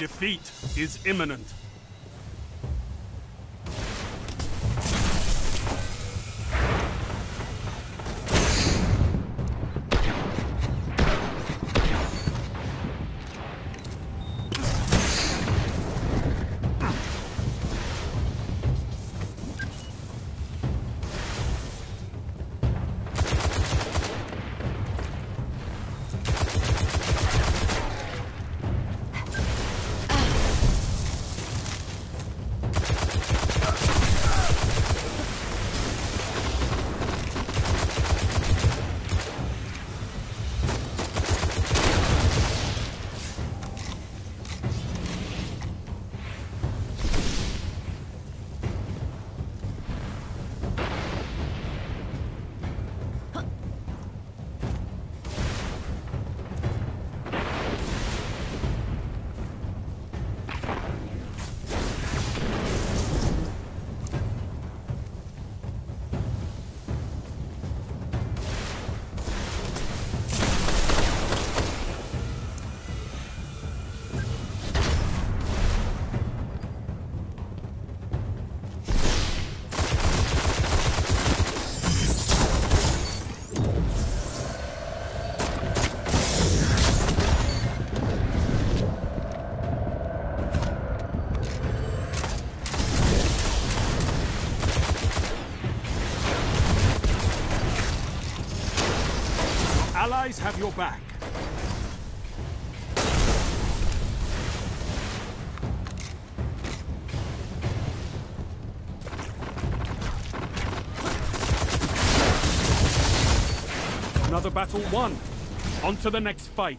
Defeat is imminent. Allies have your back. Another battle won. On to the next fight.